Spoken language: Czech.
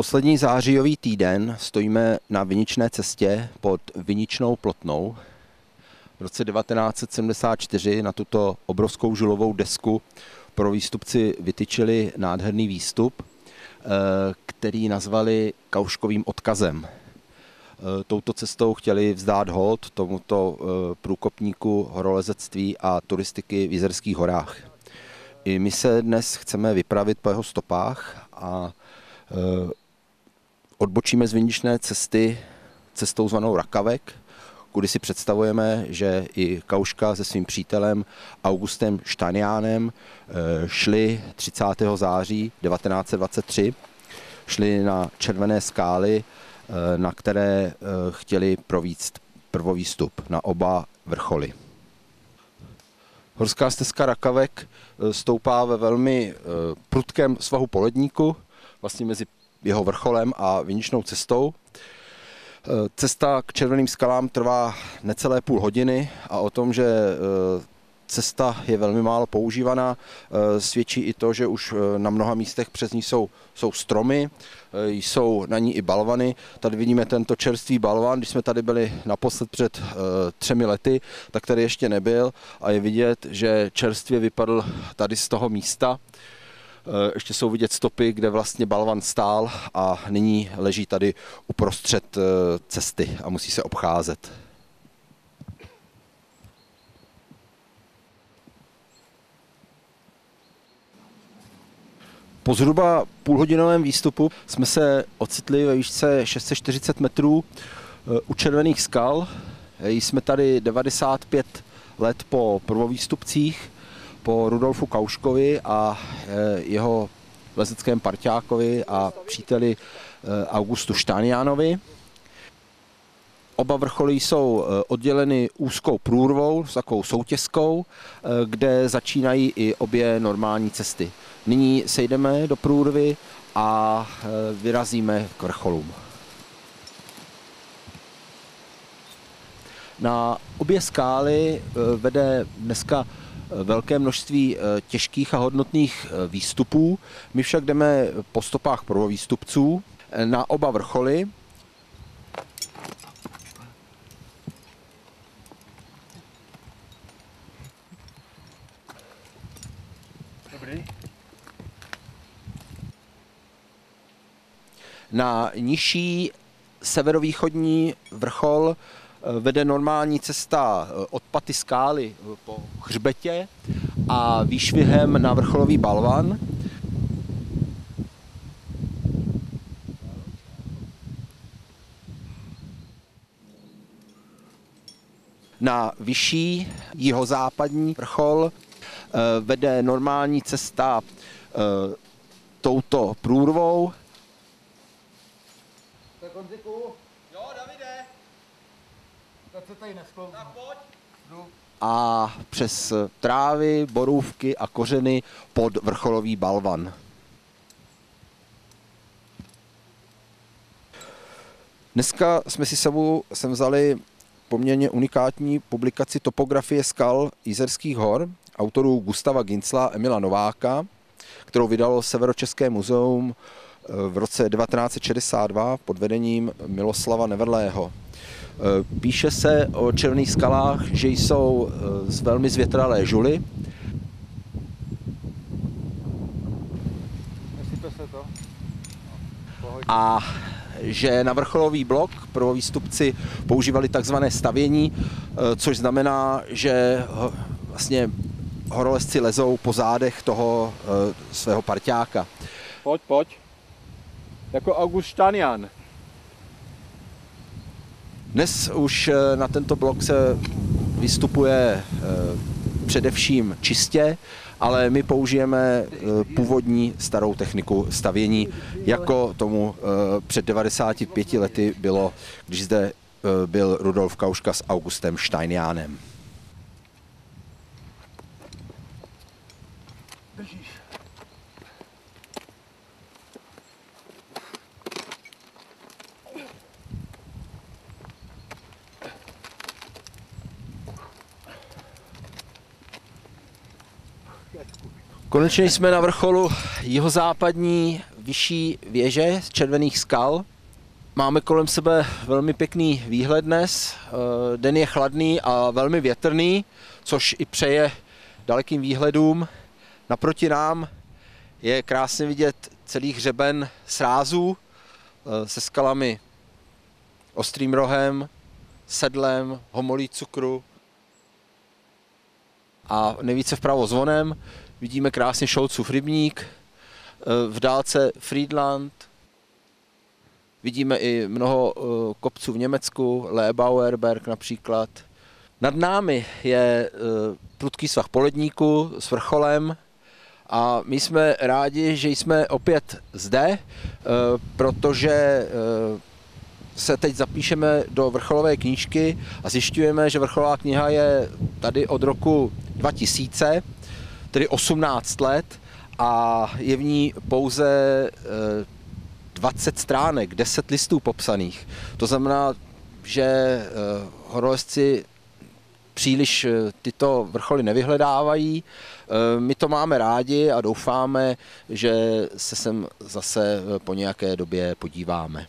Poslední zářijový týden stojíme na viničné cestě pod viničnou plotnou. V roce 1974 na tuto obrovskou žulovou desku pro výstupci vytyčili nádherný výstup, eh, který nazvali kauškovým odkazem. Eh, touto cestou chtěli vzdát hold tomuto eh, průkopníku horolezectví a turistiky v Jizerských horách. I my se dnes chceme vypravit po jeho stopách a odbočíme z viničné cesty cestou zvanou Rakavek, kudy si představujeme, že i Kauška se svým přítelem Augustem Štaniánem eh, šli 30. září 1923, šli na červené skály, eh, na které eh, chtěli províct prvovýstup na oba vrcholy. Horská stezka Rakavek stoupá ve velmi prudkém svahu poledníku, vlastně mezi jeho vrcholem a viničnou cestou. Eh, cesta k Červeným skalám trvá necelé půl hodiny a o tom, že eh, cesta je velmi málo používaná, eh, svědčí i to, že už na mnoha místech přes ní jsou, jsou stromy, jsou na ní i balvany. Tady vidíme tento čerstvý balvan, když jsme tady byli naposled před třemi lety, tak tady ještě nebyl a je vidět, že čerstvě vypadl tady z toho místa. Eh, ještě jsou vidět stopy, kde vlastně balvan stál a nyní leží tady uprostřed eh, cesty a musí se obcházet. Po zhruba půlhodinovém výstupu jsme se ocitli ve výšce 640 metrů eh, u červených skal. Jsme tady 95 let po prvovýstupcích po Rudolfu Kauškovi a e, jeho lezeckém parťákovi a příteli e, Augustu Štániánovi. Oba vrcholy jsou e, odděleny úzkou průrvou s takovou soutězkou, kde začínají i obě normální cesty. Nyní sejdeme do průrvy a vyrazíme k vrcholům. Na obě skály vede dneska velké množství eh, těžkých a hodnotných eh, výstupů. My však jdeme po stopách prvovýstupců eh, na oba vrcholy. Dobrý. Na nižší severovýchodní vrchol vede normální cesta eh, od paty skály eh, po hřbetě a výšvihem na vrcholový balvan. Na vyšší jihozápadní vrchol vede normální cesta touto průrvou. Tak A přes trávy, borůvky a kořeny pod vrcholový balvan. Dneska jsme si sebou sem vzali poměrně unikátní publikaci topografie skal Jizerských hor autorů Gustava Gincla a Emila Nováka, kterou vydalo Severočeské muzeum eh, v roce 1962 pod vedením Miloslava Neverlého. Eh, píše se o červených skalách, že jsou eh, z velmi zvětralé žuly. A že na vrcholový blok prvovýstupci používali takzvané stavění, eh, což znamená, že vlastně horolezci lezou po zádech toho svého parťáka. Pojď, pojď. Jako August Štanian. Dnes už eh, na tento blok se vystupuje eh, především čistě, ale my použijeme eh, původní starou techniku stavění, jako tomu před 95 lety bylo, když zde byl Rudolf Kauška s Augustem Steinjánem. Konečně jsme na vrcholu jihozápadní vyšší věže z červených skal. Máme kolem sebe velmi pěkný výhled dnes. Eh, den je chladný a velmi větrný, což i přeje dalekým výhledům. Naproti nám je krásně vidět celý hřeben srázů eh, se skalami ostrým rohem, sedlem, homolí cukru a nejvíce vpravo zvonem vidíme krásně Šolcův rybník, eh, v dálce Friedland, vidíme i mnoho eh, kopců v Německu, Lebauerberg například. Nad námi je prudký svah poledníku s vrcholem, a my jsme rádi, že jsme opět zde, eh, protože eh, se teď zapíšeme do vrcholové knížky a zjišťujeme, že vrcholová kniha je tady od roku 2000, tedy 18 let a je v ní pouze 20 eh, stránek, 10 listů popsaných. To znamená, že horolezci příliš tyto vrcholy nevyhledávají. My to máme rádi a doufáme, že se sem zase po nějaké době podíváme.